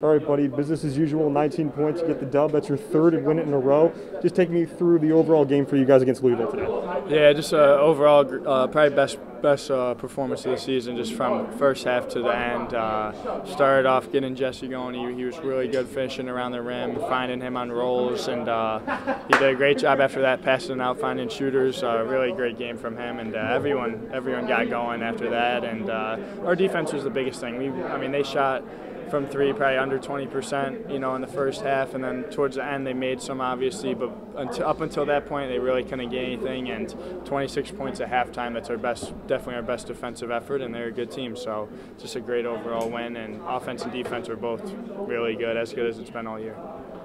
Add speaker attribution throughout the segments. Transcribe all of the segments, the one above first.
Speaker 1: All right, buddy, business as usual, 19 points, you get the dub. That's your third win it in a row. Just take me through the overall game for you guys against Louisville today.
Speaker 2: Yeah, just uh, overall, uh, probably best best uh, performance of the season, just from first half to the end. Uh, started off getting Jesse going. He, he, was really good finishing around the rim, finding him on rolls, and uh, he did a great job after that, passing out, finding shooters. Uh, really great game from him, and everyone everyone got going after that. And our defense was the biggest thing. We, I mean, they shot from three, probably under 20%, you know, in the first half, and then towards the end they made some obviously, but until, up until that point they really couldn't get anything. And 26 points at halftime, that's our best, definitely our best defensive effort, and they're a good team. So just a great overall win, and offense and defense were both really good, as good as it's been all year.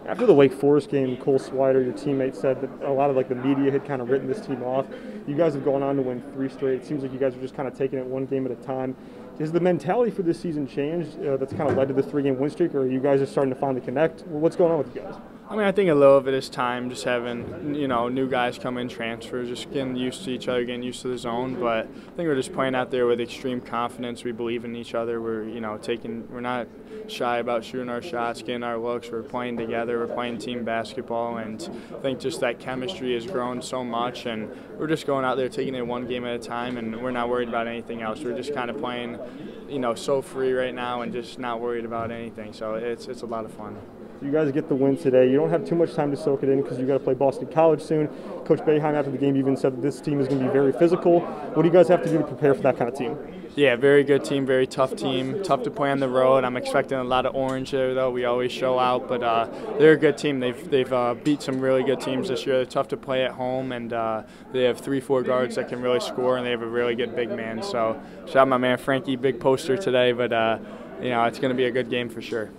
Speaker 1: After the Wake Forest game, Cole Swider, your teammate, said that a lot of like the media had kind of written this team off. You guys have gone on to win three straight. It seems like you guys are just kind of taking it one game at a time. Has the mentality for this season changed uh, that's kind of led to the three-game win streak, or are you guys just starting to finally connect? What's going on with you guys?
Speaker 2: I mean, I think a little of it is time, just having you know new guys come in, transfers, just getting used to each other, getting used to the zone. But I think we're just playing out there with extreme confidence. We believe in each other. We're you know taking, we're not shy about shooting our shots, getting our looks. We're playing together. We're playing team basketball, and I think just that chemistry has grown so much. And we're just going out there taking it one game at a time, and we're not worried about anything else. We're just kind of playing, you know, so free right now, and just not worried about anything. So it's it's a lot of fun.
Speaker 1: You guys get the win today. You don't have too much time to soak it in because you got to play Boston College soon. Coach Boeheim after the game even said that this team is going to be very physical. What do you guys have to do to prepare for that kind of team?
Speaker 2: Yeah, very good team, very tough team. Tough to play on the road. I'm expecting a lot of orange there, though. We always show out, but uh, they're a good team. They've they've uh, beat some really good teams this year. They're tough to play at home, and uh, they have three, four guards that can really score, and they have a really good big man. So shout out my man Frankie, big poster today, but uh, you know it's going to be a good game for sure.